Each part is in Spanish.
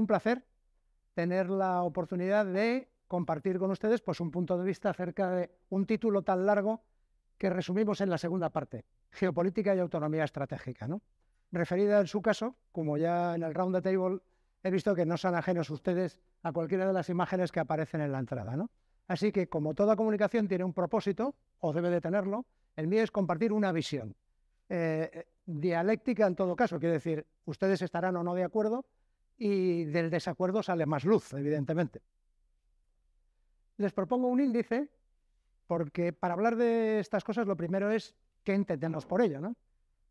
un placer tener la oportunidad de compartir con ustedes pues, un punto de vista acerca de un título tan largo que resumimos en la segunda parte, geopolítica y autonomía estratégica. ¿no? Referida en su caso, como ya en el round the table he visto que no son ajenos ustedes a cualquiera de las imágenes que aparecen en la entrada. ¿no? Así que como toda comunicación tiene un propósito, o debe de tenerlo, el mío es compartir una visión. Eh, dialéctica en todo caso, quiere decir, ustedes estarán o no de acuerdo y del desacuerdo sale más luz, evidentemente. Les propongo un índice porque para hablar de estas cosas lo primero es qué entendemos por ello, ¿no?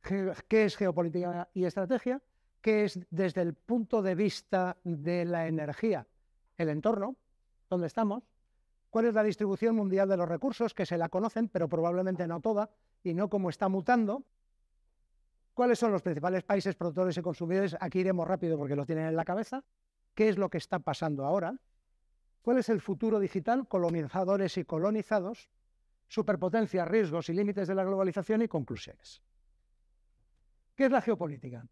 ¿Qué es geopolítica y estrategia? ¿Qué es desde el punto de vista de la energía el entorno donde estamos? ¿Cuál es la distribución mundial de los recursos? Que se la conocen, pero probablemente no toda, y no cómo está mutando. ¿Cuáles son los principales países productores y consumidores? Aquí iremos rápido porque lo tienen en la cabeza. ¿Qué es lo que está pasando ahora? ¿Cuál es el futuro digital? Colonizadores y colonizados, superpotencias, riesgos y límites de la globalización y conclusiones. ¿Qué es la geopolítica?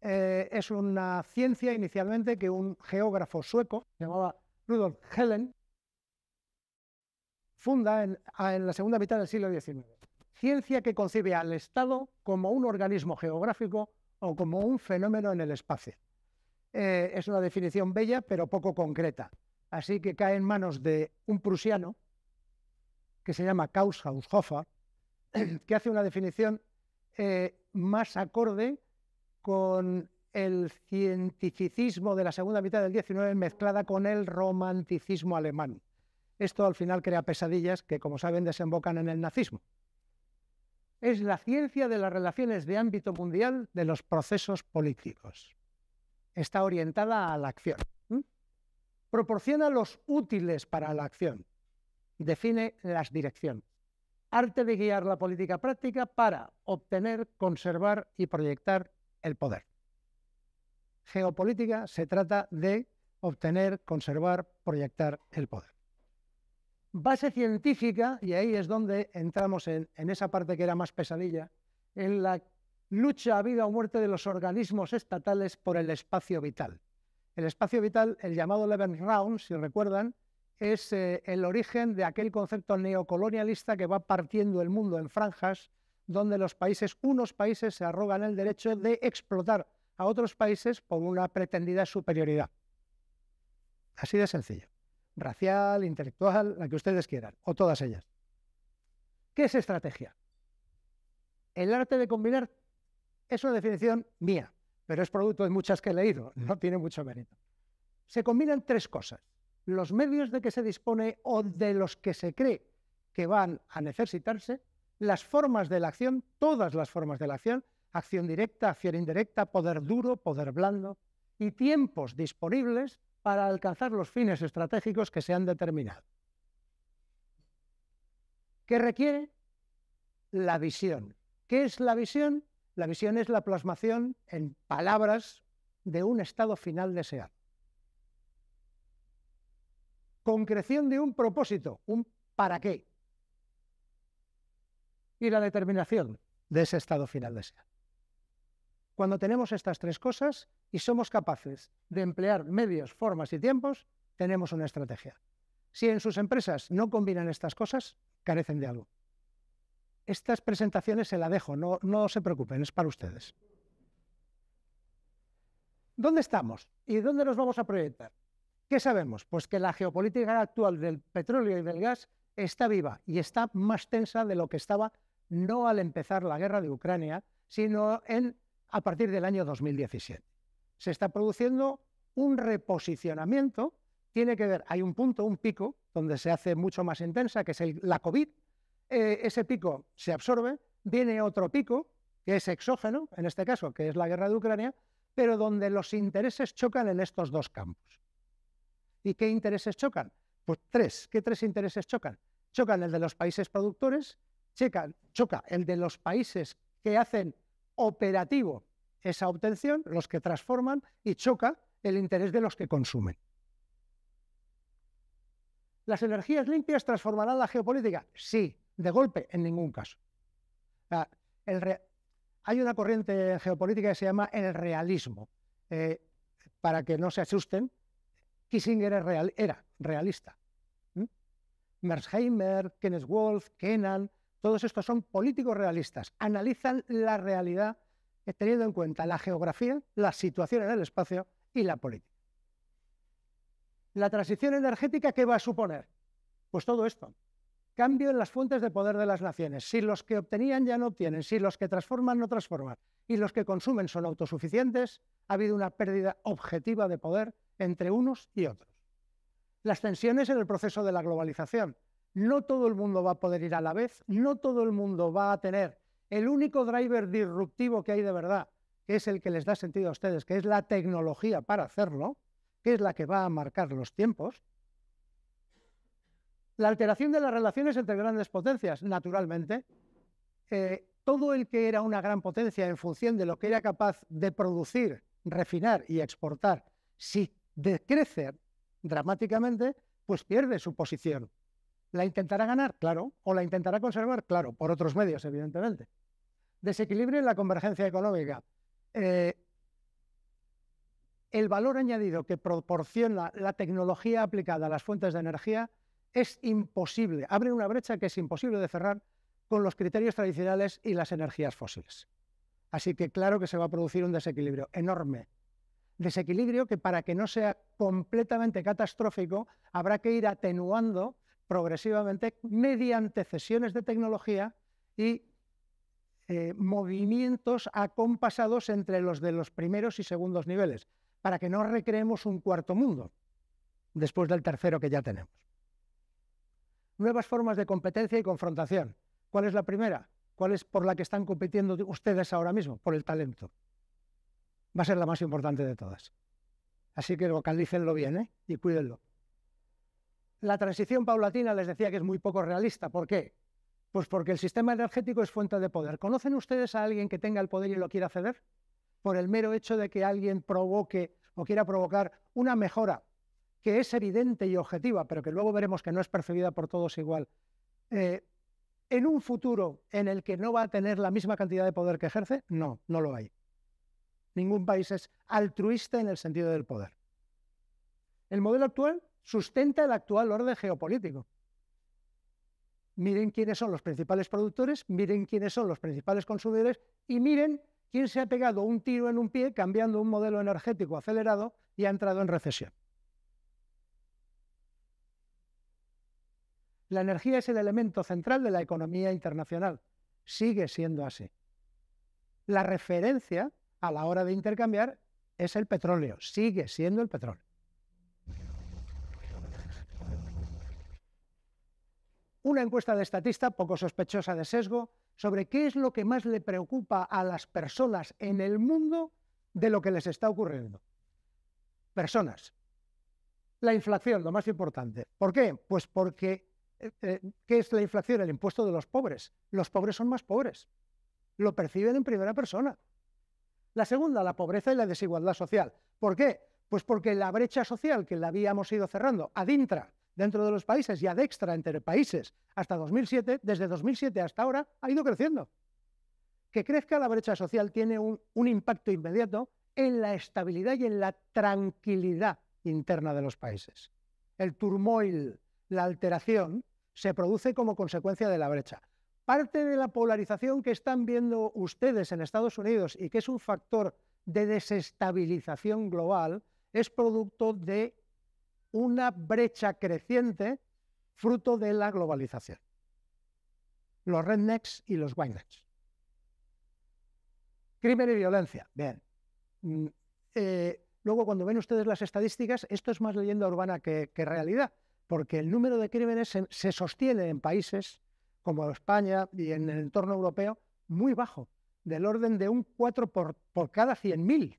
Eh, es una ciencia inicialmente que un geógrafo sueco, llamaba Rudolf Helen, funda en, en la segunda mitad del siglo XIX ciencia que concibe al Estado como un organismo geográfico o como un fenómeno en el espacio. Eh, es una definición bella, pero poco concreta. Así que cae en manos de un prusiano que se llama Haushofer, que hace una definición eh, más acorde con el cientificismo de la segunda mitad del XIX mezclada con el romanticismo alemán. Esto al final crea pesadillas que, como saben, desembocan en el nazismo es la ciencia de las relaciones de ámbito mundial de los procesos políticos. Está orientada a la acción. Proporciona los útiles para la acción. Define las direcciones. Arte de guiar la política práctica para obtener, conservar y proyectar el poder. Geopolítica se trata de obtener, conservar, proyectar el poder base científica, y ahí es donde entramos en, esa parte que era más pesadilla, en la lucha a vida o muerte de los organismos estatales por el espacio vital. El espacio vital, el llamado Round, si recuerdan, es eh, el origen de aquel concepto neocolonialista que va partiendo el mundo en franjas, donde los países, unos países se arrogan el derecho de explotar a otros países por una pretendida superioridad. Así de sencillo racial, intelectual, la que ustedes quieran, o todas ellas. ¿Qué es estrategia? El arte de combinar es una definición mía, pero es producto de muchas que he leído, no tiene mucho mérito. Se combinan tres cosas. Los medios de que se dispone o de los que se cree que van a necesitarse, las formas de la acción, todas las formas de la acción, acción directa, acción indirecta, poder duro, poder blando, y tiempos disponibles para alcanzar los fines estratégicos que se han determinado. ¿Qué requiere? La visión. ¿Qué es la visión? La visión es la plasmación en palabras de un estado final deseado. Concreción de un propósito, un para qué. Y la determinación de ese estado final deseado. Cuando tenemos estas tres cosas y somos capaces de emplear medios, formas y tiempos, tenemos una estrategia. Si en sus empresas no combinan estas cosas, carecen de algo. Estas presentaciones se las dejo, no, se preocupen, es para ustedes. ¿Dónde estamos y dónde nos vamos a proyectar? ¿Qué sabemos? Pues que la geopolítica actual del petróleo y del gas está viva y está más tensa de lo que estaba no al empezar la guerra de Ucrania, sino en a partir del año 2017. Se está produciendo un reposicionamiento, tiene que ver, hay un punto, un pico, donde se hace mucho más intensa, que es la COVID, eh, ese pico se absorbe, viene otro pico, que es exógeno, en este caso, que es la guerra de Ucrania, pero donde los intereses chocan en estos dos campos. ¿Y qué intereses chocan? Pues tres. ¿Qué tres intereses chocan? Chocan el de los países productores, choca el de los países que hacen operativo esa obtención, los que transforman, y choca el interés de los que consumen. ¿Las energías limpias transformarán la geopolítica? Sí, de golpe, en ningún caso. Hay una corriente geopolítica que se llama el realismo. Eh, para que no se asusten, Kissinger era realista. Mersheimer, Kenneth Wolf, Kennan, todos estos son políticos realistas. Analizan la realidad eh, teniendo en cuenta la geografía, la situación en el espacio y la política. La transición energética, ¿qué va a suponer? Pues todo esto. Cambio en las fuentes de poder de las naciones. Si los que obtenían ya no obtienen, si los que transforman no transforman y los que consumen son autosuficientes, ha habido una pérdida objetiva de poder entre unos y otros las tensiones en el proceso de la globalización. No todo el mundo va a poder ir a la vez, no todo el mundo va a tener el único driver disruptivo que hay de verdad, que es el que les da sentido a ustedes, que es la tecnología para hacerlo, que es la que va a marcar los tiempos. La alteración de las relaciones entre grandes potencias, naturalmente. Eh, todo el que era una gran potencia en función de lo que era capaz de producir, refinar y exportar, si decrece dramáticamente, pues pierde su posición. ¿La intentará ganar? Claro. ¿O la intentará conservar? Claro, por otros medios, evidentemente. Desequilibrio en la convergencia económica. Eh, el valor añadido que proporciona la tecnología aplicada a las fuentes de energía es imposible, abre una brecha que es imposible de cerrar con los criterios tradicionales y las energías fósiles. Así que claro que se va a producir un desequilibrio enorme desequilibrio que para que no sea completamente catastrófico habrá que ir atenuando progresivamente mediante cesiones de tecnología y eh, movimientos acompasados entre los de los primeros y segundos niveles, para que no recreemos un cuarto mundo después del tercero que ya tenemos. Nuevas formas de competencia y confrontación. ¿Cuál es la primera? ¿Cuál es por la que están compitiendo ustedes ahora mismo? Por el talento va a ser la más importante de todas. Así que vocalícenlo bien ¿eh? y cuídenlo. La transición paulatina les decía que es muy poco realista. ¿Por qué? Pues porque el sistema energético es fuente de poder. ¿Conocen ustedes a alguien que tenga el poder y lo quiera ceder? Por el mero hecho de que alguien provoque o quiera provocar una mejora que es evidente y objetiva, pero que luego veremos que no es percibida por todos igual, eh, en un futuro en el que no va a tener la misma cantidad de poder que ejerce, no, no lo hay. Ningún país es altruista en el sentido del poder. El modelo actual sustenta el actual orden geopolítico. Miren quiénes son los principales productores, miren quiénes son los principales consumidores y miren quién se ha pegado un tiro en un pie cambiando un modelo energético acelerado y ha entrado en recesión. La energía es el elemento central de la economía internacional. Sigue siendo así. La referencia a la hora de intercambiar es el petróleo, sigue siendo el petróleo. Una encuesta de estatista poco sospechosa de sesgo sobre qué es lo que más le preocupa a las personas en el mundo de lo que les está ocurriendo. Personas. La inflación, lo más importante. ¿Por qué? Pues porque, eh, eh, ¿qué es la inflación? El impuesto de los pobres. Los pobres son más pobres. Lo perciben en primera persona. La segunda, la pobreza y la desigualdad social. ¿Por qué? Pues porque la brecha social que la habíamos ido cerrando ad intra dentro de los países y ad extra entre países hasta 2007, desde 2007 hasta ahora, ha ido creciendo. Que crezca la brecha social tiene un impacto inmediato en la estabilidad y en la tranquilidad interna de los países. El turmoil, la alteración, se produce como consecuencia de la brecha. Parte de la polarización que están viendo ustedes en Estados Unidos y que es un factor de desestabilización global es producto de una brecha creciente fruto de la globalización. Los rednecks y los whitenecks. Crimen y violencia. Bien. Mm, eh, luego, cuando ven ustedes las estadísticas, esto es más leyenda urbana que, realidad, porque el número de crímenes se sostiene en países como España y en el entorno europeo, muy bajo, del orden de un 4 por, por cada 100.000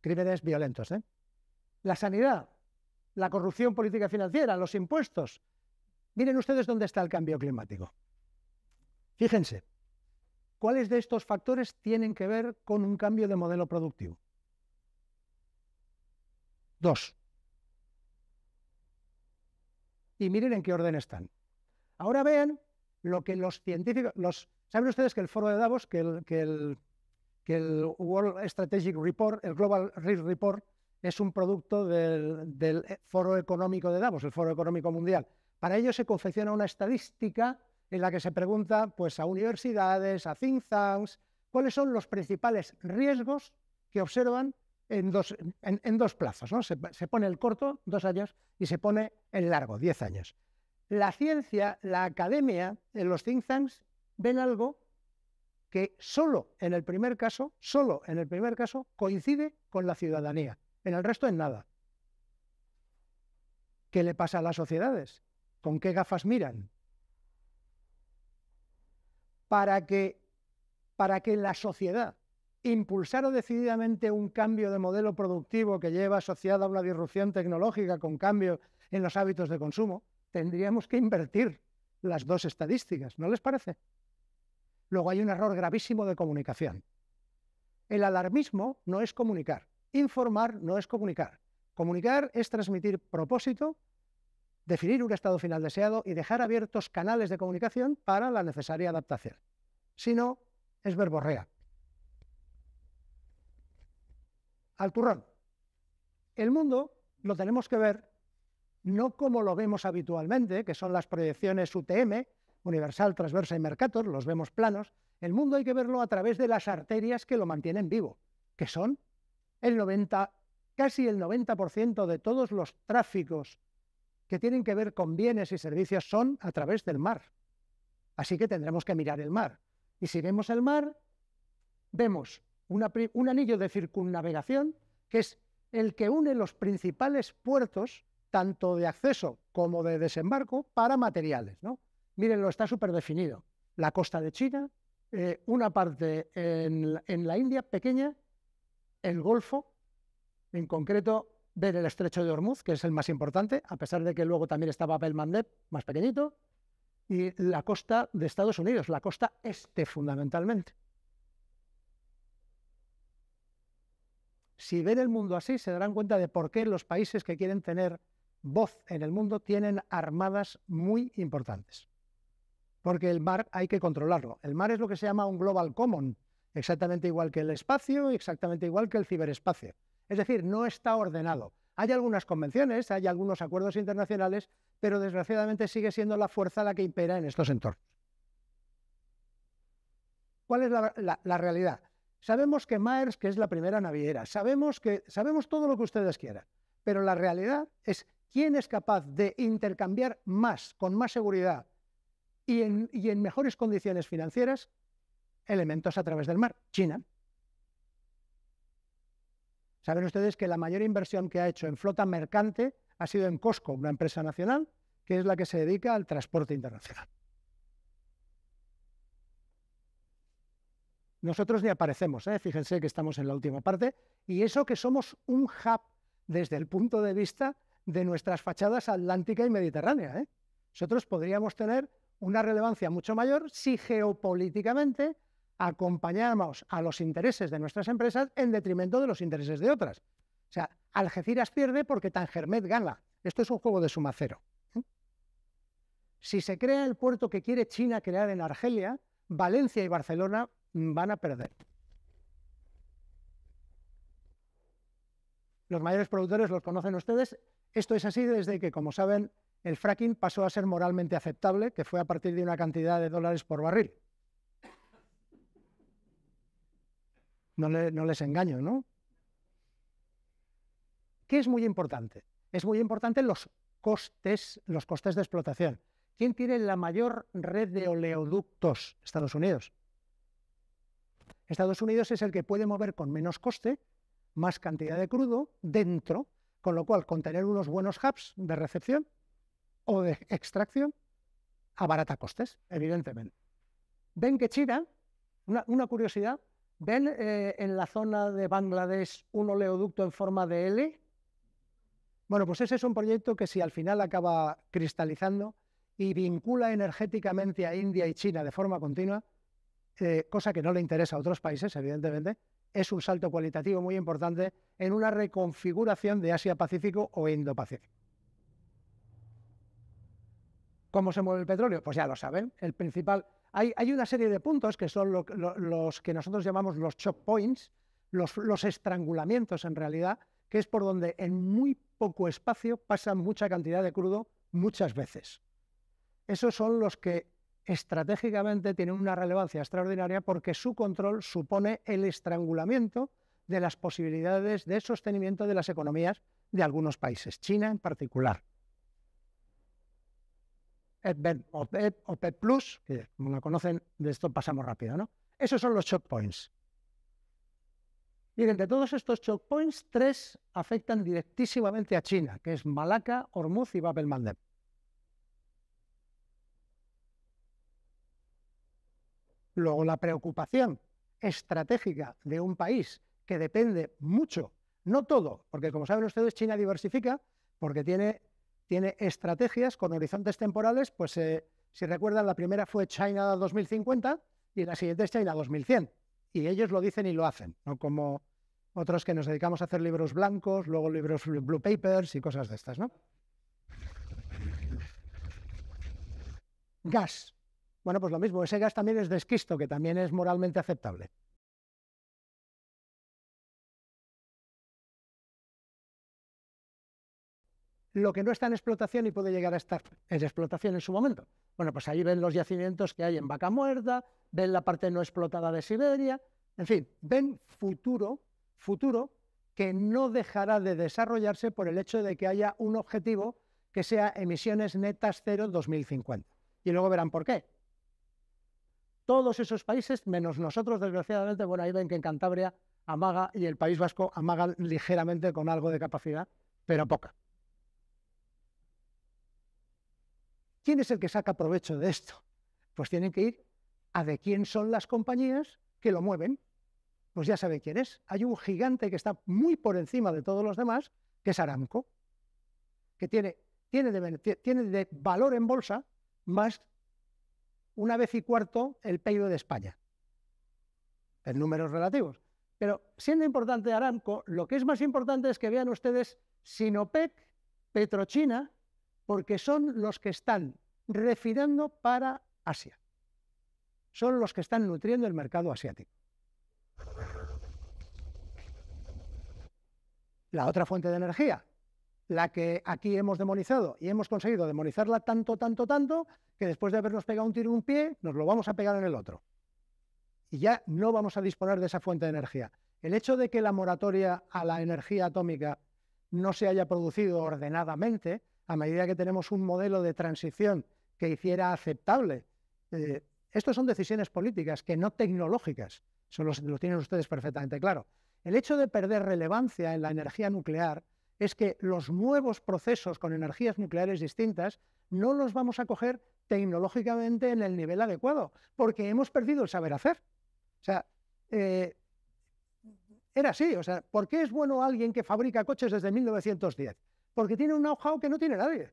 crímenes violentos. ¿eh? La sanidad, la corrupción política financiera, los impuestos. Miren ustedes dónde está el cambio climático. Fíjense, ¿cuáles de estos factores tienen que ver con un cambio de modelo productivo? Dos. Y miren en qué orden están. Ahora vean lo que los científicos, los, ¿saben ustedes que el foro de Davos, que el, que que el World Strategic Report, el Global Risk Report, es un producto del, del Foro Económico de Davos, el Foro Económico Mundial. Para ello se confecciona una estadística en la que se pregunta pues, a universidades, a think tanks, cuáles son los principales riesgos que observan en dos, en, dos plazos. ¿no? Se, se, pone el corto, dos años, y se pone el largo, diez años. La ciencia, la academia, en los think tanks ven algo que solo en el primer caso, solo en el primer caso, coincide con la ciudadanía. En el resto en nada. ¿Qué le pasa a las sociedades? ¿Con qué gafas miran? Para que, para que la sociedad impulsara decididamente un cambio de modelo productivo que lleva asociada una disrupción tecnológica con cambio en los hábitos de consumo, tendríamos que invertir las dos estadísticas, ¿no les parece? Luego hay un error gravísimo de comunicación. El alarmismo no es comunicar, informar no es comunicar. Comunicar es transmitir propósito, definir un estado final deseado y dejar abiertos canales de comunicación para la necesaria adaptación. Si no, es verborrea. Al turrón. El mundo lo tenemos que ver no como lo vemos habitualmente, que son las proyecciones UTM, Universal, Transversa y Mercator, los vemos planos. El mundo hay que verlo a través de las arterias que lo mantienen vivo, que son el 90, casi el 90% de todos los tráficos que tienen que ver con bienes y servicios son a través del mar. Así que tendremos que mirar el mar. Y si vemos el mar, vemos un anillo de circunnavegación que es el que une los principales puertos, tanto de acceso como de desembarco, para materiales. ¿no? Mírenlo, está súper definido. La costa de China, eh, una parte en, en la India pequeña, el Golfo, en concreto ver el estrecho de Hormuz, que es el más importante, a pesar de que luego también estaba Bab más pequeñito, y la costa de Estados Unidos, la costa este fundamentalmente. Si ven el mundo así, se darán cuenta de por qué los países que quieren tener voz en el mundo tienen armadas muy importantes. Porque el mar hay que controlarlo. El mar es lo que se llama un global common, exactamente igual que el espacio exactamente igual que el ciberespacio. Es decir, no está ordenado. Hay algunas convenciones, hay algunos acuerdos internacionales, pero desgraciadamente sigue siendo la fuerza la que impera en estos entornos. ¿Cuál es la, realidad? Sabemos que Maersk es la primera naviera, sabemos, que, sabemos todo lo que ustedes quieran, pero la realidad es quién es capaz de intercambiar más, con más seguridad y en mejores condiciones financieras elementos a través del mar. China. Saben ustedes que la mayor inversión que ha hecho en flota mercante ha sido en Costco, una empresa nacional, que es la que se dedica al transporte internacional. Nosotros ni aparecemos, ¿eh? fíjense que estamos en la última parte, y eso que somos un hub desde el punto de vista de nuestras fachadas atlántica y mediterránea. ¿eh? Nosotros podríamos tener una relevancia mucho mayor si geopolíticamente acompañamos a los intereses de nuestras empresas en detrimento de los intereses de otras. O sea, Algeciras pierde porque Tangermet gana. Esto es un juego de suma cero. ¿eh? Si se crea el puerto que quiere China crear en Argelia, Valencia y Barcelona van a perder. Los mayores productores los conocen ustedes. Esto es así desde que, como saben, el fracking pasó a ser moralmente aceptable, que fue a partir de una cantidad de dólares por barril. No, les engaño, ¿no? ¿Qué es muy importante? Es muy importante los costes, los costes de explotación. ¿Quién tiene la mayor red de oleoductos? Estados Unidos. Estados Unidos es el que puede mover con menos coste más cantidad de crudo dentro, con lo cual con tener unos buenos hubs de recepción o de extracción abarata costes, evidentemente. Ven que China, una curiosidad, ¿Ven eh, en la zona de Bangladesh un oleoducto en forma de L? Bueno, pues ese es un proyecto que si al final acaba cristalizando y vincula energéticamente a India y China de forma continua, eh, cosa que no le interesa a otros países, evidentemente, es un salto cualitativo muy importante en una reconfiguración de Asia-Pacífico o Indo-Pacífico. ¿Cómo se mueve el petróleo? Pues ya lo saben. El principal, hay, una serie de puntos que son los que nosotros llamamos los choke points, los estrangulamientos en realidad, que es por donde en muy poco espacio pasa mucha cantidad de crudo muchas veces. Esos son los que estratégicamente tienen una relevancia extraordinaria porque su control supone el estrangulamiento de las posibilidades de sostenimiento de las economías de algunos países, China en particular. OPEP, Plus, que como lo conocen, de esto pasamos rápido, ¿no? Esos son los shock points. Miren, de todos estos choke points, tres afectan directísimamente a China, que es Malaca, Hormuz y Bab el Mandeb. Luego, la preocupación estratégica de un país que depende mucho, no todo, porque como saben ustedes, China diversifica porque tiene, tiene estrategias con horizontes temporales, pues eh, si recuerdan, la primera fue China 2050 y la siguiente es China 2100. Y ellos lo dicen y lo hacen, no como otros que nos dedicamos a hacer libros blancos, luego libros blue papers y cosas de estas, ¿no? Gas. Bueno, pues lo mismo, ese gas también es de esquisto, que también es moralmente aceptable. Lo que no está en explotación y puede llegar a estar en explotación en su momento. Bueno, pues ahí ven los yacimientos que hay en Vaca Muerta, ven la parte no explotada de Siberia, en fin, ven futuro futuro que no dejará de desarrollarse por el hecho de que haya un objetivo que sea emisiones netas cero 2050. Y luego verán por qué. Todos esos países, menos nosotros, desgraciadamente, bueno, ahí ven que en Cantabria amaga y el País Vasco amaga ligeramente con algo de capacidad, pero poca. ¿Quién es el que saca provecho de esto? Pues tienen que ir a de quién son las compañías que lo mueven pues ya saben quién es. Hay un gigante que está muy por encima de todos los demás, que es Aramco, que tiene, tiene, de, tiene de valor en bolsa más una vez y cuarto el PIB de España, en números relativos. Pero siendo importante Aramco, lo que es más importante es que vean ustedes Sinopec, Petrochina, porque son los que están refinando para Asia. Son los que están nutriendo el mercado asiático. La otra fuente de energía, la que aquí hemos demonizado y hemos conseguido demonizarla tanto, tanto, tanto, que después de habernos pegado un tiro en un pie, nos lo vamos a pegar en el otro. Y ya no vamos a disponer de esa fuente de energía. El hecho de que la moratoria a la energía atómica no se haya producido ordenadamente, a medida que tenemos un modelo de transición que hiciera aceptable, eh, estas son decisiones políticas que no tecnológicas. Eso lo, tienen ustedes perfectamente claro. El hecho de perder relevancia en la energía nuclear es que los nuevos procesos con energías nucleares distintas no los vamos a coger tecnológicamente en el nivel adecuado, porque hemos perdido el saber hacer. O sea, eh, era así. O sea, ¿por qué es bueno alguien que fabrica coches desde 1910? Porque tiene un know-how que no tiene nadie.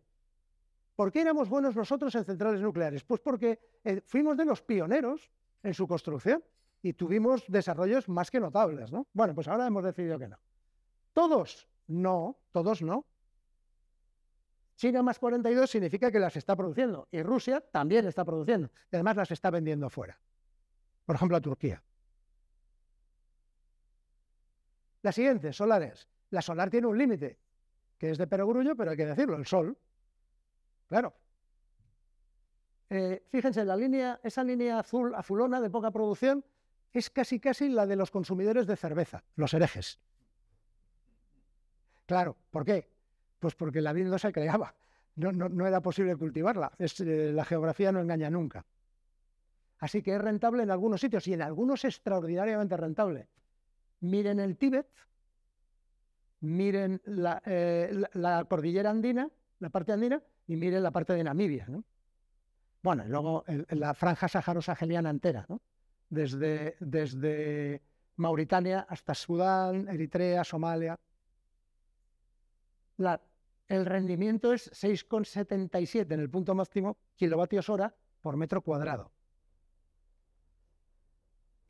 ¿Por qué éramos buenos nosotros en centrales nucleares? Pues porque eh, fuimos de los pioneros en su construcción y tuvimos desarrollos más que notables, ¿no? Bueno, pues ahora hemos decidido que no. Todos, no, todos no. China más 42 significa que las está produciendo y Rusia también está produciendo y además las está vendiendo fuera. Por ejemplo, a Turquía. La siguiente, solares. La solar tiene un límite, que es de perogrullo, pero hay que decirlo, el sol. Claro. Eh, fíjense, la línea, esa línea azul, azulona de poca producción, es casi casi la de los consumidores de cerveza, los herejes. Claro, ¿por qué? Pues porque la vid no se creaba, no, no, era posible cultivarla, eh, la geografía no engaña nunca. Así que es rentable en algunos sitios y en algunos extraordinariamente rentable. Miren el Tíbet, miren la, eh, cordillera andina, la parte andina, y miren la parte de Namibia. Bueno, y luego la franja saharosa geliana entera. ¿no? desde, desde Mauritania hasta Sudán, Eritrea, Somalia. el rendimiento es 6,77 en el punto máximo kilovatios hora por metro cuadrado.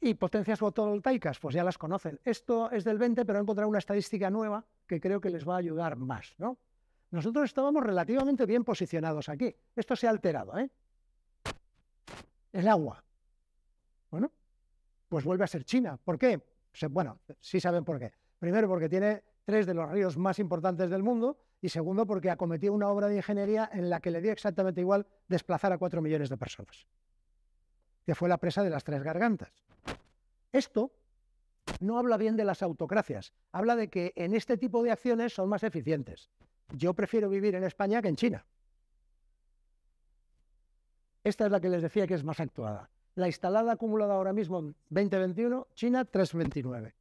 Y potencias fotovoltaicas, pues ya las conocen. Esto es del 20, pero he encontrado una estadística nueva que creo que les va a ayudar más. ¿no? Nosotros estábamos relativamente bien posicionados aquí. Esto se ha alterado. ¿eh? el agua. Bueno, pues vuelve a ser China. ¿Por qué? Bueno, sí saben por qué. Primero, porque tiene tres de los ríos más importantes del mundo y segundo, porque acometió una obra de ingeniería en la que le dio exactamente igual desplazar a cuatro millones de personas, que fue la presa de las tres gargantas. Esto no habla bien de las autocracias, habla de que en este tipo de acciones son más eficientes. Yo prefiero vivir en España que en China. Esta es la que les decía que es más actuada. La instalada acumulada ahora mismo en 2021, China 329.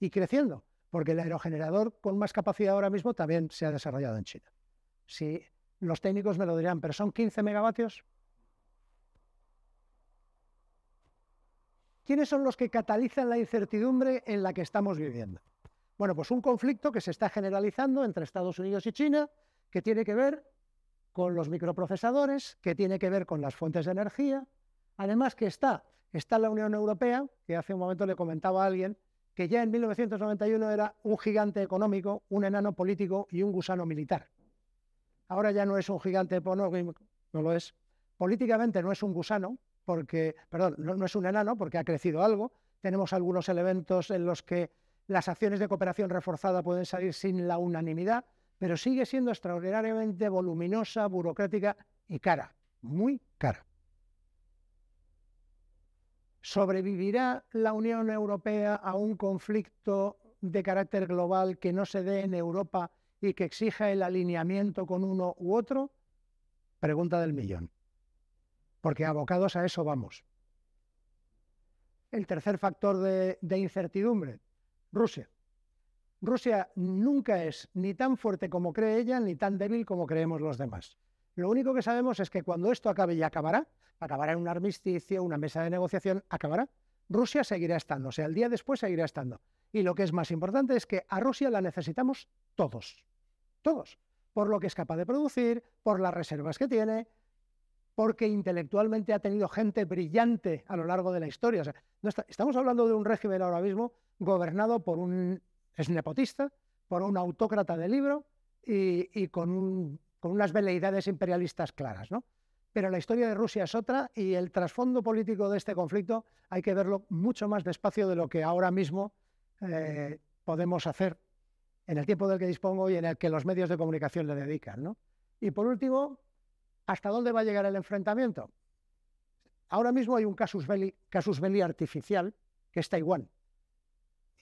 Y creciendo, porque el aerogenerador con más capacidad ahora mismo también se ha desarrollado en China. Si los técnicos me lo dirán, pero son 15 megavatios. ¿Quiénes son los que catalizan la incertidumbre en la que estamos viviendo? Bueno, pues un conflicto que se está generalizando entre Estados Unidos y China, que tiene que ver con los microprocesadores, que tiene que ver con las fuentes de energía. Además que está, está la Unión Europea, que hace un momento le comentaba a alguien, que ya en 1991 era un gigante económico, un enano político y un gusano militar. Ahora ya no es un gigante económico, no lo es. Políticamente no es un gusano, porque, perdón, no, es un enano porque ha crecido algo. Tenemos algunos elementos en los que las acciones de cooperación reforzada pueden salir sin la unanimidad, pero sigue siendo extraordinariamente voluminosa, burocrática y cara, muy cara. ¿Sobrevivirá la Unión Europea a un conflicto de carácter global que no se dé en Europa y que exija el alineamiento con uno u otro? Pregunta del millón. Porque abocados a eso vamos. El tercer factor de, incertidumbre, Rusia. Rusia nunca es ni tan fuerte como cree ella, ni tan débil como creemos los demás. Lo único que sabemos es que cuando esto acabe y acabará, acabará en un armisticio, una mesa de negociación, acabará, Rusia seguirá estando, o sea, el día después seguirá estando. Y lo que es más importante es que a Rusia la necesitamos todos, todos, por lo que es capaz de producir, por las reservas que tiene, porque intelectualmente ha tenido gente brillante a lo largo de la historia. Estamos hablando de un régimen ahora mismo gobernado por un es nepotista, por un autócrata de libro y, con, unas veleidades imperialistas claras. ¿no? Pero la historia de Rusia es otra y el trasfondo político de este conflicto hay que verlo mucho más despacio de lo que ahora mismo eh, podemos hacer en el tiempo del que dispongo y en el que los medios de comunicación le dedican. ¿no? Y por último, ¿hasta dónde va a llegar el enfrentamiento? Ahora mismo hay un casus belli, artificial, que es Taiwán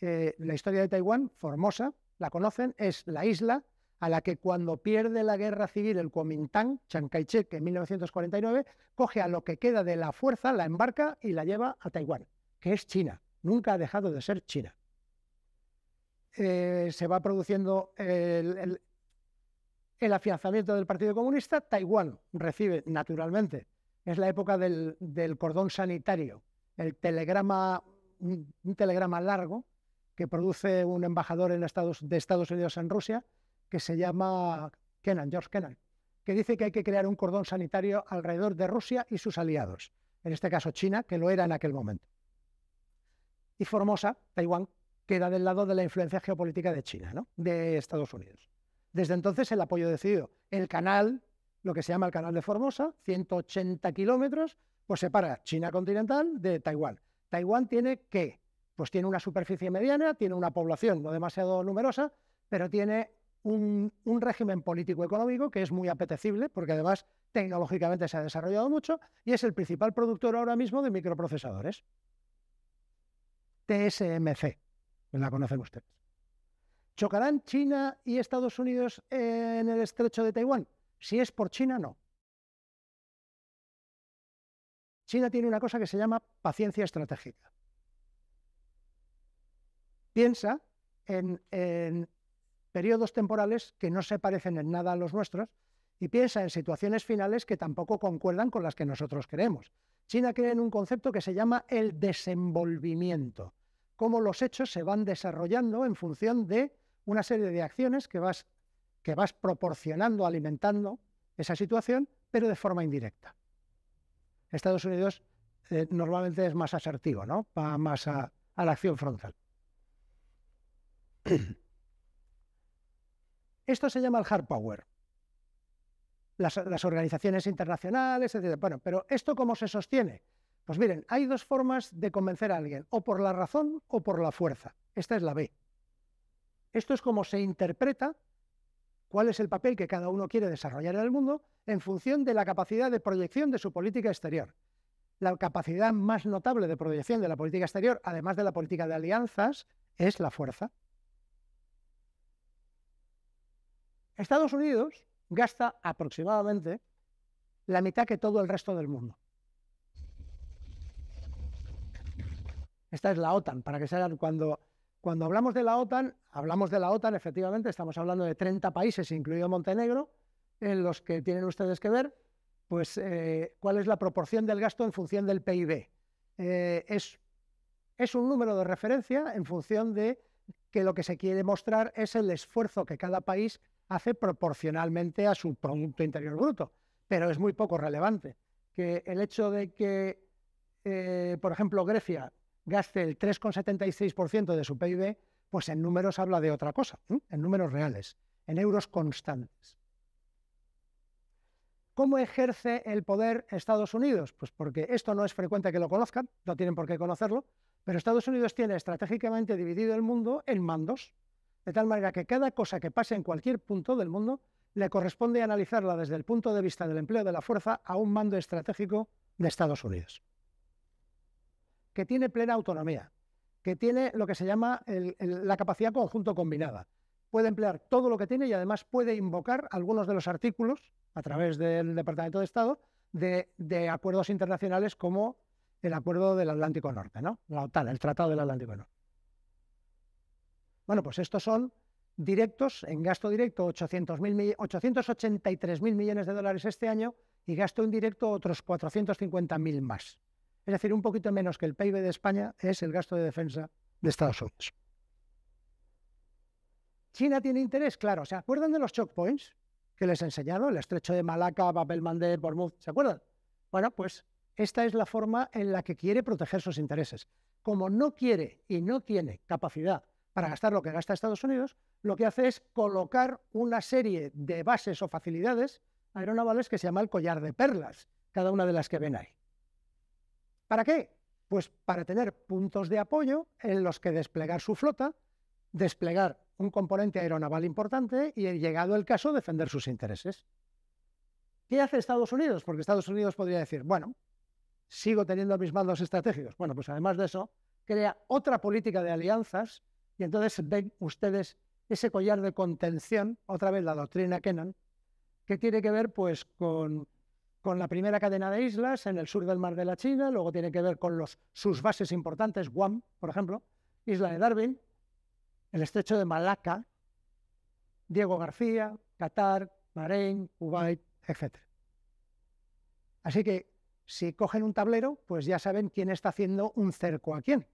la historia de Taiwán, Formosa, la conocen, es la isla a la que cuando pierde la guerra civil el Kuomintang, Chiang Kai-shek, en 1949, coge a lo que queda de la fuerza, la embarca y la lleva a Taiwán, que es China. Nunca ha dejado de ser China. Eh, se va produciendo el, afianzamiento del Partido Comunista. Taiwán recibe, naturalmente, es la época del, cordón sanitario, el telegrama, un telegrama largo que produce un embajador de Estados Unidos en Rusia, que se llama Kennan, George Kennan, que dice que hay que crear un cordón sanitario alrededor de Rusia y sus aliados, en este caso China, que lo era en aquel momento. Y Formosa, Taiwán, queda del lado de la influencia geopolítica de China, ¿no? de Estados Unidos. Desde entonces el apoyo decidido. El canal, lo que se llama el canal de Formosa, 180 kilómetros, pues separa China continental de Taiwán. Taiwán tiene que pues tiene una superficie mediana, tiene una población no demasiado numerosa, pero tiene un, régimen político-económico que es muy apetecible, porque además tecnológicamente se ha desarrollado mucho y es el principal productor ahora mismo de microprocesadores. TSMC, la conocen ustedes. ¿Chocarán China y Estados Unidos en el estrecho de Taiwán? Si es por China, no. China tiene una cosa que se llama paciencia estratégica piensa en, periodos temporales que no se parecen en nada a los nuestros y piensa en situaciones finales que tampoco concuerdan con las que nosotros queremos. China cree en un concepto que se llama el desenvolvimiento, cómo los hechos se van desarrollando en función de una serie de acciones que vas, que vas proporcionando, alimentando esa situación, pero de forma indirecta. Estados Unidos eh, normalmente es más asertivo, ¿no? va más a la acción frontal. Esto se llama el hard power. las, las organizaciones internacionales, etc. Bueno, pero ¿esto cómo se sostiene? Pues miren, hay dos formas de convencer a alguien, o por la razón o por la fuerza. Esta es la B. Esto es como se interpreta cuál es el papel que cada uno quiere desarrollar en el mundo en función de la capacidad de proyección de su política exterior. La capacidad más notable de proyección de la política exterior, además de la política de alianzas, es la fuerza. Estados Unidos gasta aproximadamente la mitad que todo el resto del mundo. Esta es la OTAN, para que se hagan cuando, cuando hablamos de la OTAN, hablamos de la OTAN, efectivamente, estamos hablando de 30 países, incluido Montenegro, en los que tienen ustedes que ver, pues, eh, cuál es la proporción del gasto en función del PIB. Eh, es, un número de referencia en función de que lo que se quiere mostrar es el esfuerzo que cada país hace proporcionalmente a su Producto Interior Bruto, pero es muy poco relevante. Que el hecho de que, eh, por ejemplo, Grecia gaste el 3,76% de su PIB, pues en números habla de otra cosa, en números reales, en euros constantes. ¿Cómo ejerce el poder Estados Unidos? Pues porque esto no es frecuente que lo conozcan, no tienen por qué conocerlo, pero Estados Unidos tiene estratégicamente dividido el mundo en mandos, de tal manera que cada cosa que pase en cualquier punto del mundo le corresponde analizarla desde el punto de vista del empleo de la fuerza a un mando estratégico de Estados Unidos que tiene plena autonomía, que tiene lo que se llama la capacidad conjunto combinada. Puede emplear todo lo que tiene y además puede invocar algunos de los artículos a través del Departamento de Estado de, acuerdos internacionales como el Acuerdo del Atlántico Norte, ¿no? La OTAN, el Tratado del Atlántico Norte. Bueno, pues estos son directos, en gasto directo 883.000 millones de dólares este año y gasto indirecto otros 450.000 más es decir, un poquito menos que el PIB de España, es el gasto de defensa de Estados Unidos. China tiene interés, claro. ¿Se acuerdan de los choke points que les he enseñado? El estrecho de Malaca, Babel Mandeb, Bormuz. ¿Se acuerdan? Bueno, pues esta es la forma en la que quiere proteger sus intereses. Como no quiere y no tiene capacidad para gastar lo que gasta Estados Unidos, lo que hace es colocar una serie de bases o facilidades aeronavales que se llama el collar de perlas, cada una de las que ven ahí. ¿Para qué? Pues para tener puntos de apoyo en los que desplegar su flota, desplegar un componente aeronaval importante y, llegado el caso, defender sus intereses. ¿Qué hace Estados Unidos? Porque Estados Unidos podría decir, bueno, sigo teniendo mis mandos estratégicos. Bueno, pues además de eso, crea otra política de alianzas y entonces ven ustedes ese collar de contención, otra vez la doctrina Kennan, que tiene que ver pues con con la primera cadena de islas en el sur del mar de la China, luego tiene que ver con los, sus bases importantes, Guam, por ejemplo, Isla de Darwin, el estrecho de Malaca, Diego García, Qatar, Bahrein, Kuwait, etc. Así que si cogen un tablero, pues ya saben quién está haciendo un cerco a quién.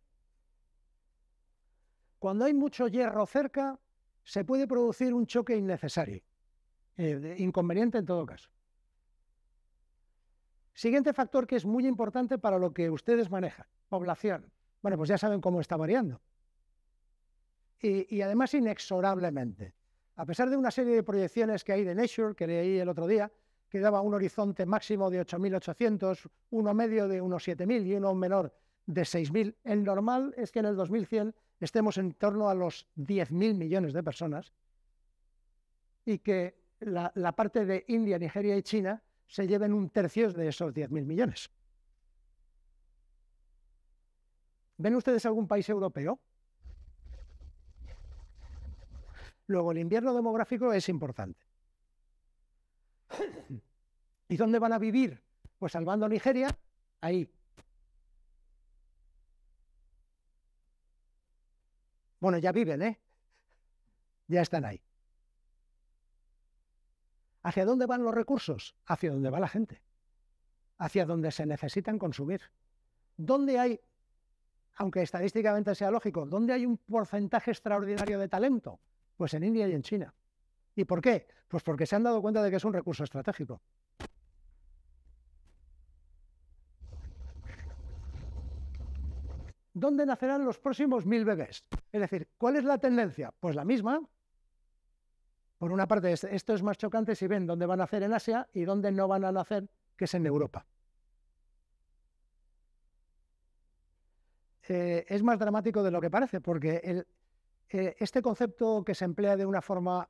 Cuando hay mucho hierro cerca, se puede producir un choque innecesario, eh, inconveniente en todo caso. Siguiente factor que es muy importante para lo que ustedes manejan, población. Bueno, pues ya saben cómo está variando. Y, además inexorablemente. A pesar de una serie de proyecciones que hay de Nature, que leí el otro día, que daba un horizonte máximo de 8.800, uno medio de unos 7.000 y uno menor de 6.000, el normal es que en el 2100 estemos en torno a los 10.000 millones de personas y que la, la parte de India, Nigeria y China se lleven un tercio de esos 10.000 millones. ¿Ven ustedes algún país europeo? Luego, el invierno demográfico es importante. ¿Y dónde van a vivir? Pues salvando Nigeria, ahí. Bueno, ya viven, ¿eh? Ya están ahí. ¿Hacia dónde van los recursos? Hacia dónde va la gente, hacia donde se necesitan consumir. ¿Dónde hay, aunque estadísticamente sea lógico, dónde hay un porcentaje extraordinario de talento? Pues en India y en China. ¿Y por qué? Pues porque se han dado cuenta de que es un recurso estratégico. ¿Dónde nacerán los próximos mil bebés? Es decir, ¿cuál es la tendencia? Pues la misma, Por una parte, esto es más chocante si ven dónde van a nacer en Asia y dónde no van a nacer, que es en Europa. Eh, es más dramático de lo que parece, porque eh, este concepto que se emplea de una forma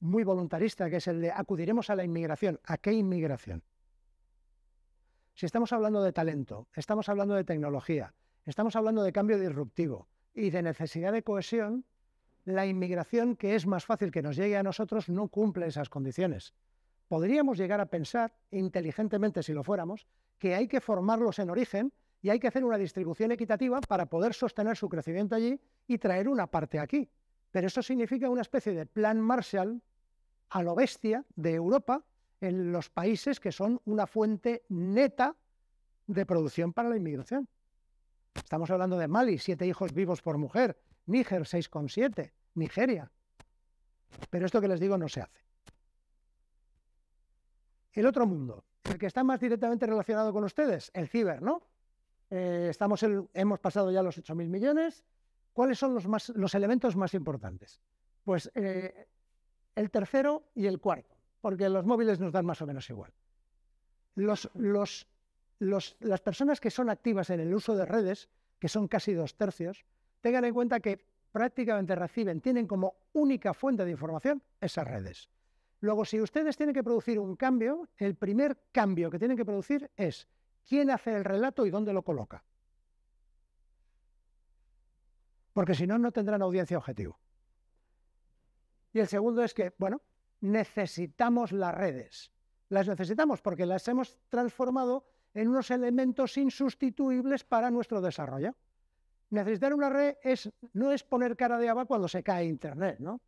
muy voluntarista, que es el de acudiremos a la inmigración. ¿A qué inmigración? Si estamos hablando de talento, estamos hablando de tecnología, estamos hablando de cambio disruptivo y de necesidad de cohesión, la inmigración, que es más fácil que nos llegue a nosotros, no cumple esas condiciones. Podríamos llegar a pensar, inteligentemente si lo fuéramos, que hay que formarlos en origen y hay que hacer una distribución equitativa para poder sostener su crecimiento allí y traer una parte aquí. Pero eso significa una especie de plan Marshall a lo bestia de Europa en los países que son una fuente neta de producción para la inmigración. Estamos hablando de Mali, siete hijos vivos por mujer, Níger 6,7, Nigeria. Pero esto que les digo no se hace. El otro mundo, el que está más directamente relacionado con ustedes, el ciber, ¿no? Eh, estamos hemos pasado ya los 8.000 millones. ¿Cuáles son los, más, los elementos más importantes? Pues eh, el tercero y el cuarto, porque los móviles nos dan más o menos igual. Los, los, las personas que son activas en el uso de redes, que son casi dos tercios, tengan en cuenta que prácticamente reciben, tienen como única fuente de información esas redes. Luego, si ustedes tienen que producir un cambio, el primer cambio que tienen que producir es quién hace el relato y dónde lo coloca. Porque si no, no tendrán audiencia objetivo. Y el segundo es que, bueno, necesitamos las redes. Las necesitamos porque las hemos transformado en unos elementos insustituibles para nuestro desarrollo. Necesitar una red es, no es poner cara de agua cuando se cae Internet, ¿no?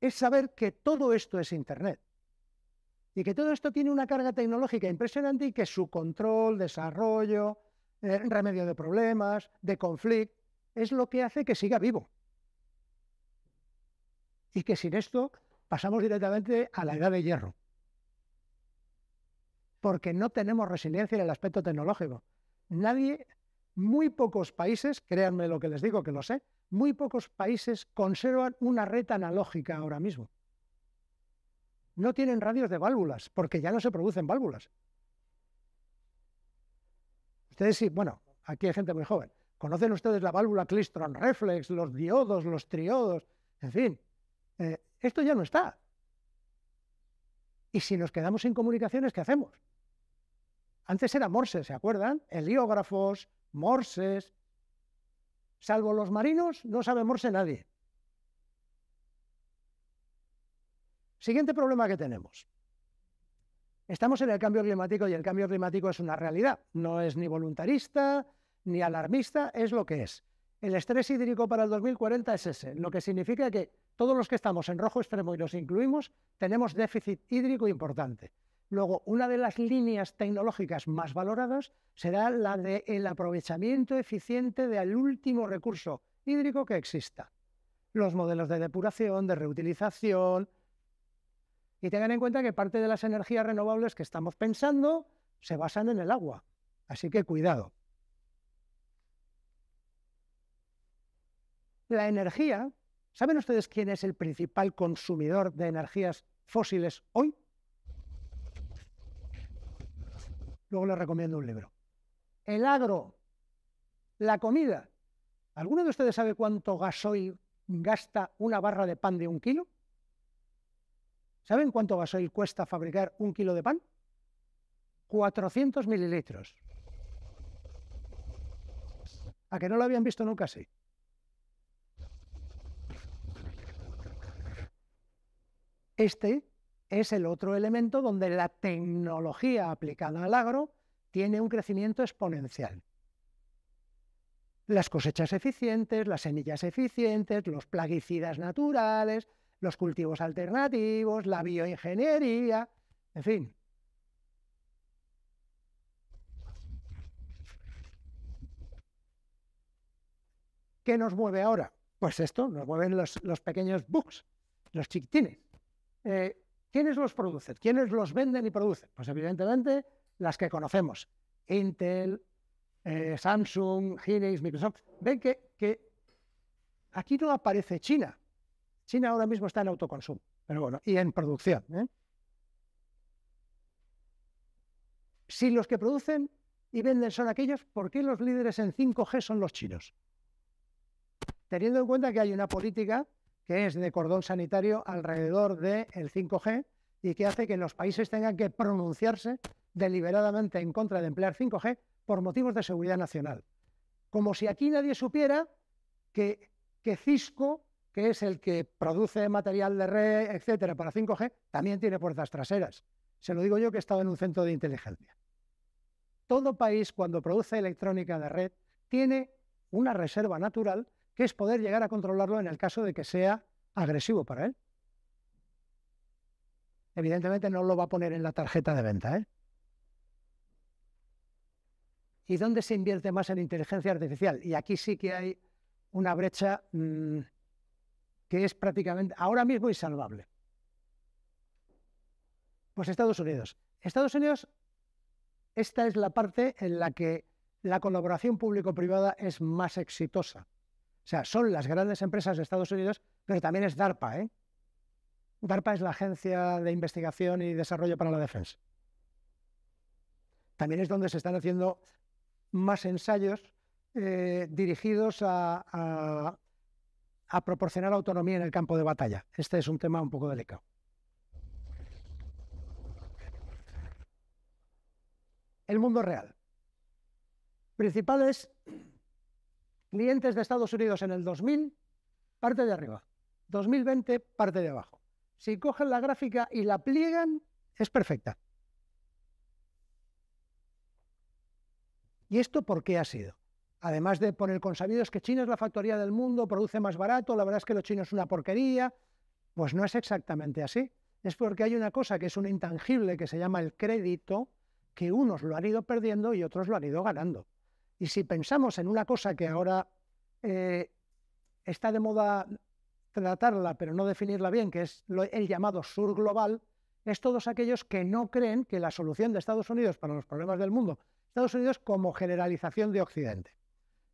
Es saber que todo esto es Internet. Y que todo esto tiene una carga tecnológica impresionante y que su control, desarrollo, eh, remedio de problemas, de conflicto, es lo que hace que siga vivo. Y que sin esto pasamos directamente a la edad de hierro. Porque no tenemos resiliencia en el aspecto tecnológico. Nadie muy pocos países, créanme lo que les digo, que lo sé, muy pocos países conservan una red analógica ahora mismo. No tienen radios de válvulas, porque ya no se producen válvulas. Ustedes sí, bueno, aquí hay gente muy joven. ¿Conocen ustedes la válvula Klystron Reflex, los diodos, los triodos? En fin, eh, esto ya no está. Y si nos quedamos sin comunicaciones, ¿qué hacemos? Antes era Morse, ¿se acuerdan? Heliógrafos, morses. Salvo los marinos, no sabe morse nadie. Siguiente problema que tenemos. Estamos en el cambio climático y el cambio climático es una realidad. No es ni voluntarista ni alarmista, es lo que es. El estrés hídrico para el 2040 es ese, lo que significa que todos los que estamos en rojo extremo y los incluimos tenemos déficit hídrico importante. Luego, una de las líneas tecnológicas más valoradas será la del aprovechamiento eficiente del último recurso hídrico que exista. Los modelos de depuración, de reutilización. Y tengan en cuenta que parte de las energías renovables que estamos pensando se basan en el agua. Así que cuidado. La energía, ¿saben ustedes quién es el principal consumidor de energías fósiles hoy? Luego les recomiendo un libro. El agro, la comida. ¿Alguno de ustedes sabe cuánto gasoil gasta una barra de pan de un kilo? ¿Saben cuánto gasoil cuesta fabricar un kilo de pan? 400 mililitros. ¿A que no lo habían visto nunca así? Este es el otro elemento donde la tecnología aplicada al agro tiene un crecimiento exponencial. Las cosechas eficientes, las semillas eficientes, los plaguicidas naturales, los cultivos alternativos, la bioingeniería, en fin. ¿Qué nos mueve ahora? Pues esto, nos mueven los, pequeños bugs, los chiquitines. Eh, ¿Quiénes los producen? ¿Quiénes los venden y producen? Pues evidentemente las que conocemos. Intel, eh, Samsung, Hynix, Microsoft. Ven que, aquí no aparece China. China ahora mismo está en autoconsumo, pero bueno, y en producción. ¿eh? Si los que producen y venden son aquellos, ¿por qué los líderes en 5G son los chinos? Teniendo en cuenta que hay una política que es de cordón sanitario alrededor del 5G y que hace que los países tengan que pronunciarse deliberadamente en contra de emplear 5G por motivos de seguridad nacional. Como si aquí nadie supiera que, que Cisco, que es el que produce material de red, etcétera, para 5G, también tiene puertas traseras. Se lo digo yo que he estado en un centro de inteligencia. Todo país, cuando produce electrónica de red, tiene una reserva natural que es poder llegar a controlarlo en el caso de que sea agresivo para él. Evidentemente no lo va a poner en la tarjeta de venta. ¿eh? ¿Y dónde se invierte más en inteligencia artificial? Y aquí sí que hay una brecha mm, que es prácticamente ahora mismo insalvable. Pues Estados Unidos. Estados Unidos, esta es la parte en la que la colaboración público-privada es más exitosa. O sea, son las grandes empresas de Estados Unidos, pero también es DARPA. ¿eh? DARPA es la Agencia de Investigación y Desarrollo para la Defensa. También es donde se están haciendo más ensayos eh, dirigidos a, a proporcionar autonomía en el campo de batalla. Este es un tema un poco delicado. El mundo real. Principales clientes de Estados Unidos en el 2000, parte de arriba. 2020, parte de abajo. Si cogen la gráfica y la pliegan, es perfecta. ¿Y esto por qué ha sido? Además de poner consabidos que China es la factoría del mundo, produce más barato, la verdad es que lo chino es una porquería, pues no es exactamente así. Es porque hay una cosa que es un intangible que se llama el crédito, que unos lo han ido perdiendo y otros lo han ido ganando. Y si pensamos en una cosa que ahora eh, está de moda tratarla, pero no definirla bien, que es el llamado sur global, es todos aquellos que no creen que la solución de Estados Unidos para los problemas del mundo, Estados Unidos como generalización de Occidente,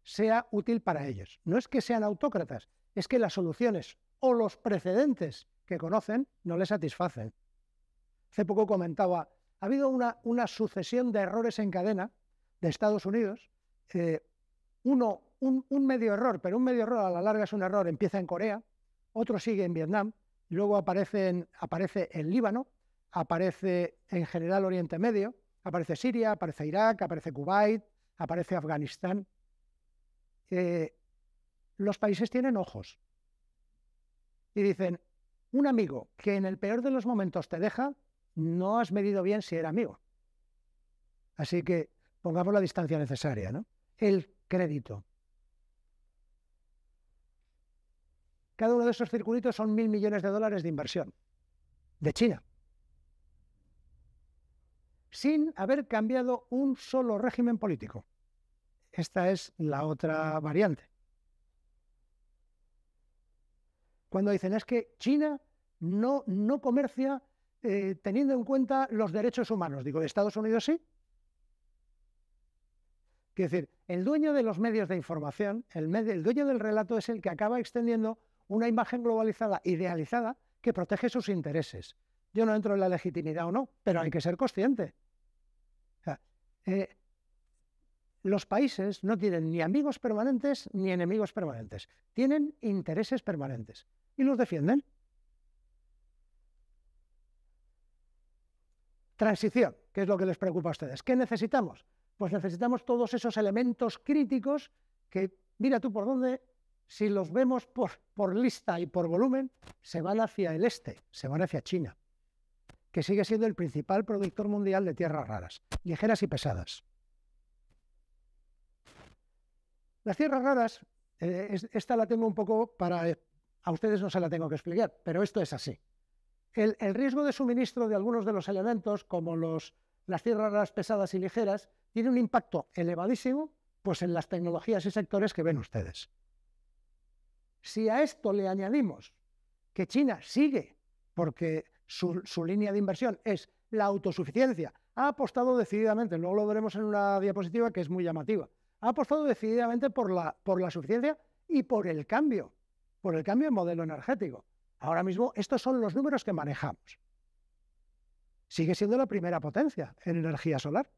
sea útil para ellos. No es que sean autócratas, es que las soluciones o los precedentes que conocen no les satisfacen. Hace poco comentaba, ha habido una, una sucesión de errores en cadena de Estados Unidos eh, uno, un, medio error, pero un medio error a la larga es un error, empieza en Corea, otro sigue en Vietnam, luego aparece en, Líbano, aparece en general Oriente Medio, aparece Siria, aparece Irak, aparece Kuwait, aparece Afganistán. Eh, los países tienen ojos. Y dicen, un amigo que en el peor de los momentos te deja, no has medido bien si era amigo. Así que pongamos la distancia necesaria, ¿no? El crédito. Cada uno de esos circulitos son mil millones de dólares de inversión de China, sin haber cambiado un solo régimen político. Esta es la otra variante. Cuando dicen es que China no, no comercia eh, teniendo en cuenta los derechos humanos, digo, de Estados Unidos sí, Quiero decir, el dueño de los medios de información, el, dueño del relato es el que acaba extendiendo una imagen globalizada, idealizada, que protege sus intereses. Yo no entro en la legitimidad o no, pero hay que ser consciente. Eh, los países no tienen ni amigos permanentes ni enemigos permanentes. Tienen intereses permanentes y los defienden. Transición, ¿qué es lo que les preocupa a ustedes. ¿Qué necesitamos? Pues necesitamos todos esos elementos críticos que, mira tú por dónde, si los vemos por, por lista y por volumen, se van hacia el este, se van hacia China, que sigue siendo el principal productor mundial de tierras raras, ligeras y pesadas. Las tierras raras, eh, esta la tengo un poco para... a ustedes no se la tengo que explicar, pero esto es así. El, el riesgo de suministro de algunos de los elementos, como los, las tierras raras pesadas y ligeras, tiene un impacto elevadísimo pues en las tecnologías y sectores que ven ustedes. Si a esto le añadimos que China sigue, porque su, línea de inversión es la autosuficiencia, ha apostado decididamente, luego lo veremos en una diapositiva que es muy llamativa, ha apostado decididamente por la, por la suficiencia y por el cambio, por el cambio en modelo energético. Ahora mismo estos son los números que manejamos. Sigue siendo la primera potencia en energía solar,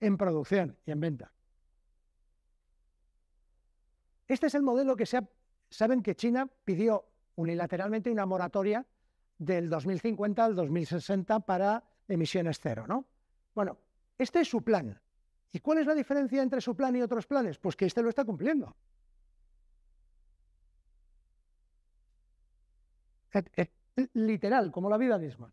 en producción y en venta. Este es el modelo que se ha, saben que China pidió unilateralmente una moratoria del 2050 al 2060 para emisiones cero, ¿no? Bueno, este es su plan. ¿Y cuál es la diferencia entre su plan y otros planes? Pues que este lo está cumpliendo. Literal, como la vida misma.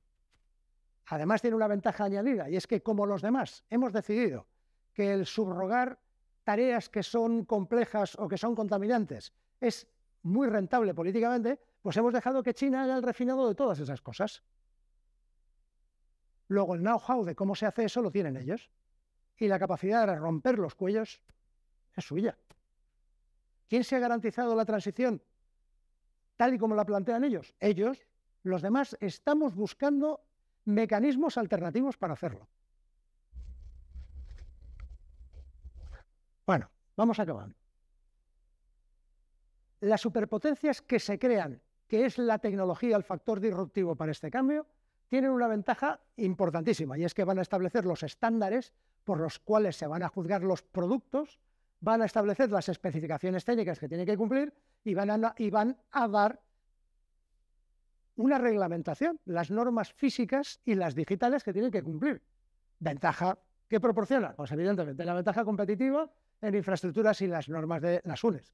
Además tiene una ventaja añadida y es que como los demás hemos decidido que el subrogar tareas que son complejas o que son contaminantes es muy rentable políticamente, pues hemos dejado que China haga el refinado de todas esas cosas. Luego el know-how de cómo se hace eso lo tienen ellos. Y la capacidad de romper los cuellos es suya. ¿Quién se ha garantizado la transición tal y como la plantean ellos? Ellos. Los demás estamos buscando mecanismos alternativos para hacerlo. Bueno, vamos acabando. Las superpotencias que se crean, que es la tecnología el factor disruptivo para este cambio, tienen una ventaja importantísima y es que van a establecer los estándares por los cuales se van a juzgar los productos, van a establecer las especificaciones técnicas que tienen que cumplir y van a, y van a dar una reglamentación, las normas físicas y las digitales que tienen que cumplir. Ventaja que proporciona, pues evidentemente la ventaja competitiva en infraestructuras y las normas de las UNES.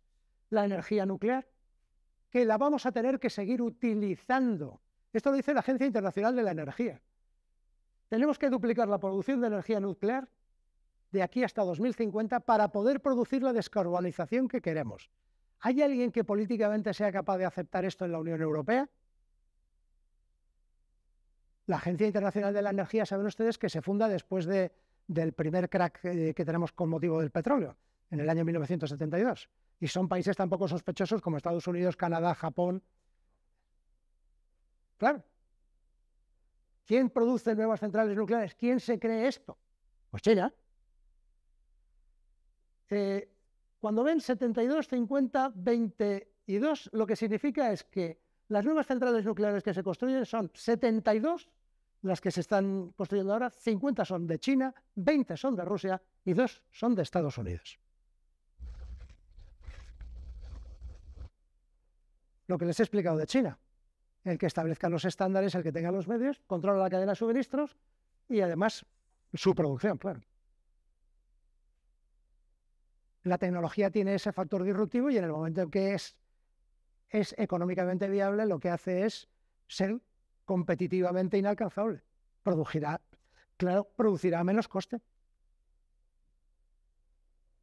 La energía nuclear, que la vamos a tener que seguir utilizando esto lo dice la Agencia Internacional de la Energía. Tenemos que duplicar la producción de energía nuclear de aquí hasta 2050 para poder producir la descarbonización que queremos. ¿Hay alguien que políticamente sea capaz de aceptar esto en la Unión Europea? La Agencia Internacional de la Energía, saben ustedes que se funda después del primer crack eh, que tenemos con motivo del petróleo, en el año 1972. Y son países tan poco sospechosos como Estados Unidos, Canadá, Japón, Claro. ¿Quién produce nuevas centrales nucleares? ¿Quién se cree esto? Pues China. Eh, cuando ven 72, 50, 22, lo que significa es que las nuevas centrales nucleares que se construyen son 72 las que se están construyendo ahora, 50 son de China, 20 son de Rusia y 2 son de Estados Unidos. Lo que les he explicado de China el que establezca los estándares, el que tenga los medios, controla la cadena de suministros y además su producción, claro. La tecnología tiene ese factor disruptivo y en el momento en que es, es económicamente viable, lo que hace es ser competitivamente inalcanzable. Producirá, claro, producirá menos coste.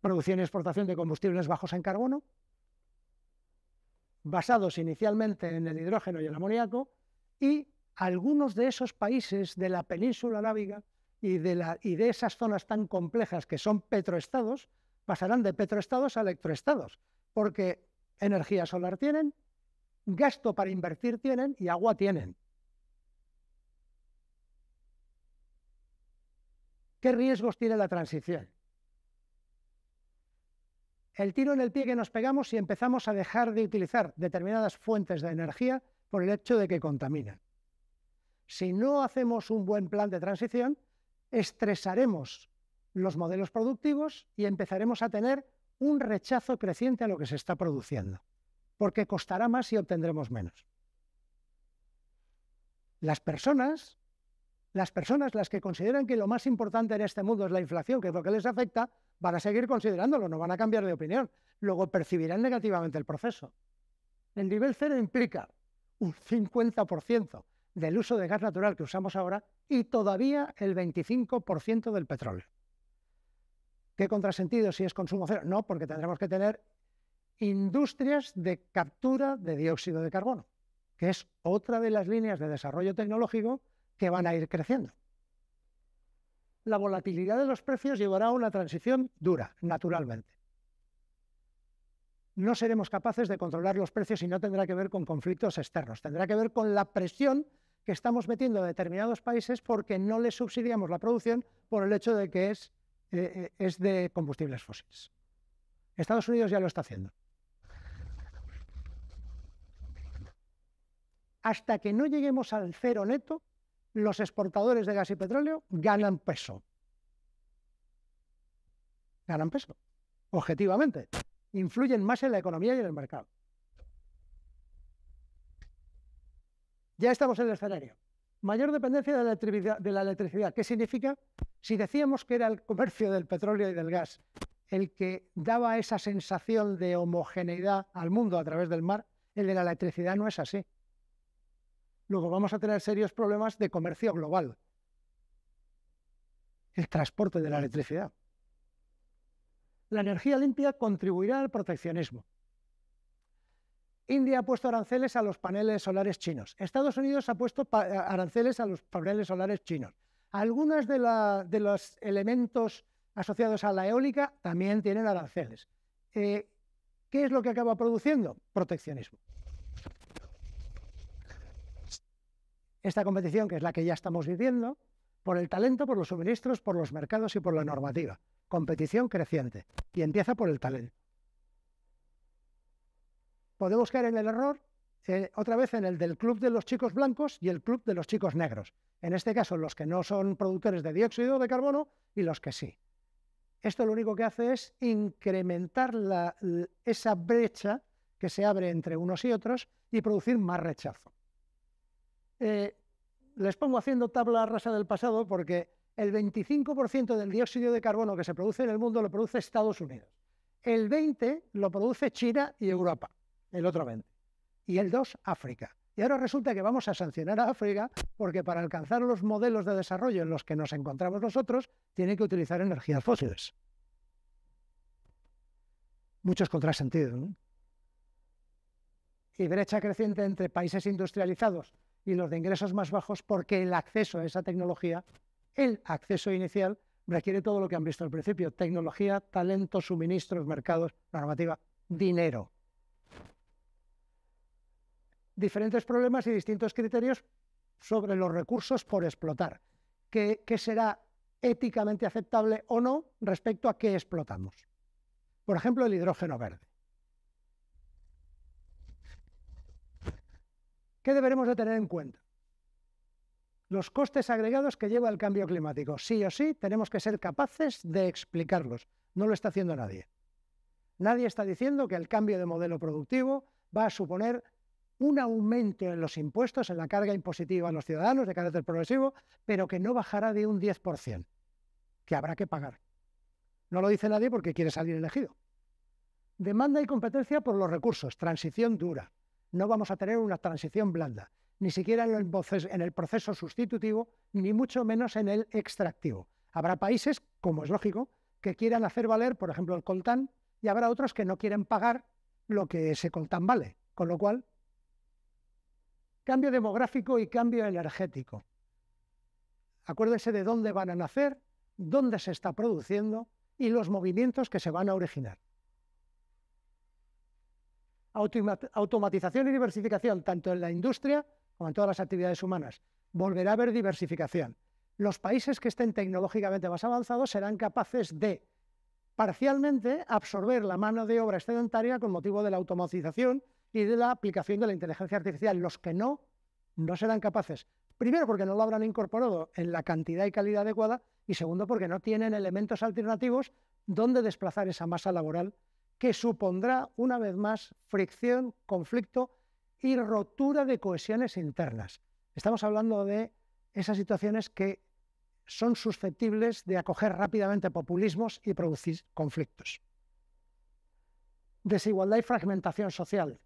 Producción y exportación de combustibles bajos en carbono, basados inicialmente en el hidrógeno y el amoníaco, y algunos de esos países de la península arábiga y de, y de esas zonas tan complejas que son petroestados, pasarán de petroestados a electroestados, porque energía solar tienen, gasto para invertir tienen y agua tienen. ¿Qué riesgos tiene la transición? el tiro en el pie que nos pegamos si empezamos a dejar de utilizar determinadas fuentes de energía por el hecho de que contaminan. Si no hacemos un buen plan de transición, estresaremos los modelos productivos y empezaremos a tener un rechazo creciente a lo que se está produciendo, porque costará más y obtendremos menos. Las personas, las personas las que consideran que lo más importante en este mundo es la inflación, que es lo que les afecta, van a seguir considerándolo, no van a cambiar de opinión. Luego percibirán negativamente el proceso. El nivel cero implica un 50% del uso de gas natural que usamos ahora y todavía el 25% del petróleo. ¿Qué contrasentido si es consumo cero? No, porque tendremos que tener industrias de captura de dióxido de carbono, que es otra de las líneas de desarrollo tecnológico que van a ir creciendo la volatilidad de los precios llevará a una transición dura, naturalmente. No seremos capaces de controlar los precios y no tendrá que ver con conflictos externos, tendrá que ver con la presión que estamos metiendo a determinados países porque no les subsidiamos la producción por el hecho de que es, eh, eh, es de combustibles fósiles. Estados Unidos ya lo está haciendo. hasta que no lleguemos al cero neto, los exportadores de gas y petróleo ganan peso. Ganan peso, objetivamente. Influyen más en la economía y en el mercado. Ya estamos en el escenario. Mayor dependencia de la, electricidad, de la electricidad. ¿Qué significa? Si decíamos que era el comercio del petróleo y del gas el que daba esa sensación de homogeneidad al mundo a través del mar, el de la electricidad no es así. Luego vamos a tener serios problemas de comercio global. El transporte de la electricidad. La energía limpia contribuirá al proteccionismo. India ha puesto aranceles a los paneles solares chinos. Estados Unidos ha puesto aranceles a los paneles solares chinos. Algunos de, los elementos asociados a la eólica también tienen aranceles. Eh, ¿Qué es lo que acaba produciendo? Proteccionismo. Esta competición, que es la que ya estamos viviendo, por el talento, por los suministros, por los mercados y por la normativa. Competición creciente. Y empieza por el talento. Podemos caer en el error, eh, otra vez en el del club de los chicos blancos y el club de los chicos negros. En este caso, los que no son productores de dióxido de carbono y los que sí. Esto lo único que hace es incrementar esa brecha que se abre entre unos y otros y producir más rechazo. Eh, les pongo haciendo tabla rasa del pasado porque el 25% del dióxido de carbono que se produce en el mundo lo produce Estados Unidos. El 20% lo produce China y Europa, el otro 20%. Y el 2% África. Y ahora resulta que vamos a sancionar a África porque para alcanzar los modelos de desarrollo en los que nos encontramos nosotros, tiene que utilizar energías fósiles. Muchos contrasentidos. ¿no? Y brecha creciente entre países industrializados y los de ingresos más bajos porque el acceso a esa tecnología, el acceso inicial, requiere todo lo que han visto al principio, tecnología, talento, suministros, mercados, normativa, dinero diferentes problemas y distintos criterios sobre los recursos por explotar. ¿Qué, será éticamente aceptable o no respecto a qué explotamos? Por ejemplo, el hidrógeno verde. ¿Qué deberemos de tener en cuenta? Los costes agregados que lleva el cambio climático. Sí o sí, tenemos que ser capaces de explicarlos. No lo está haciendo nadie. Nadie está diciendo que el cambio de modelo productivo va a suponer un aumento en los impuestos, en la carga impositiva a los ciudadanos de carácter progresivo, pero que no bajará de un 10%, que habrá que pagar. No lo dice nadie porque quiere salir elegido. Demanda y competencia por los recursos, transición dura. No vamos a tener una transición blanda, ni siquiera en el, proceso, sustitutivo, ni mucho menos en el extractivo. Habrá países, como es lógico, que quieran hacer valer, por ejemplo, el coltán, y habrá otros que no quieren pagar lo que ese coltán vale, con lo cual Cambio demográfico y cambio energético. Acuérdense de dónde van a nacer, dónde se está produciendo y los movimientos que se van a originar. Automatización y diversificación, tanto en la industria como en todas las actividades humanas. Volverá a haber diversificación. Los países que estén tecnológicamente más avanzados serán capaces de parcialmente absorber la mano de obra excedentaria con motivo de la automatización y de la aplicación de la inteligencia artificial. Los que no, no serán capaces. Primero, porque no lo habrán incorporado en la cantidad y calidad adecuada, y segundo, porque no tienen elementos alternativos donde desplazar esa masa laboral que supondrá, una vez más, fricción, conflicto y rotura de cohesiones internas. Estamos hablando de esas situaciones que son susceptibles de acoger rápidamente populismos y producir conflictos. Desigualdad y fragmentación social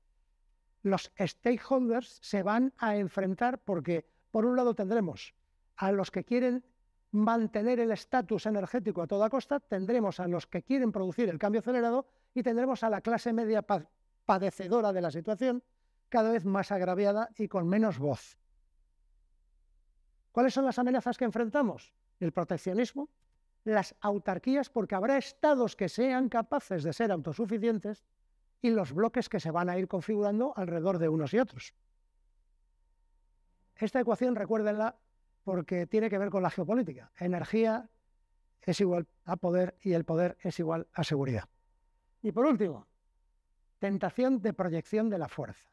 los stakeholders se van a enfrentar porque, por un lado, tendremos a los que quieren mantener el estatus energético a toda costa, tendremos a los que quieren producir el cambio acelerado y tendremos a la clase media padecedora de la situación cada vez más agraviada y con menos voz. ¿Cuáles son las amenazas que enfrentamos? El proteccionismo, las autarquías, porque habrá estados que sean capaces de ser autosuficientes y los bloques que se van a ir configurando alrededor de unos y otros. Esta ecuación, recuérdenla, porque tiene que ver con la geopolítica. Energía es igual a poder y el poder es igual a seguridad. Y por último, tentación de proyección de la fuerza.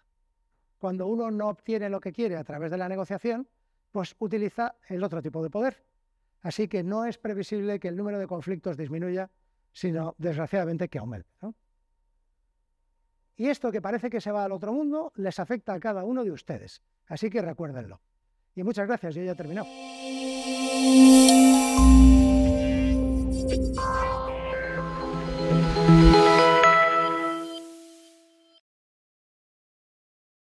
cuando uno no obtiene lo que quiere a través de la negociación, pues utiliza el otro tipo de poder. Así que no es previsible que el número de conflictos disminuya, sino desgraciadamente que aumente. Y esto que parece que se va al otro mundo les afecta a cada uno de ustedes. Así que recuérdenlo. Y muchas gracias, yo ya he terminado.